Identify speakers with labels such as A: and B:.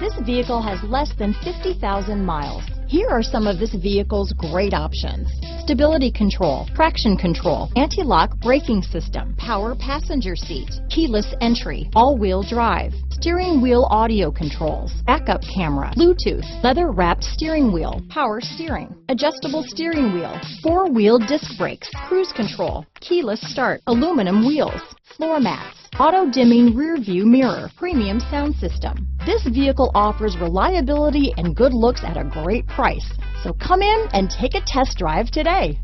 A: This vehicle has less than 50,000 miles. Here are some of this vehicle's great options. Stability control, traction control, anti-lock braking system, power passenger seat, keyless entry, all-wheel drive, steering wheel audio controls, backup camera, Bluetooth, leather wrapped steering wheel, power steering, adjustable steering wheel, four-wheel disc brakes, cruise control, keyless start, aluminum wheels, floor mats, auto dimming rear view mirror, premium sound system. This vehicle offers reliability and good looks at a great price. So come in and take a test drive today.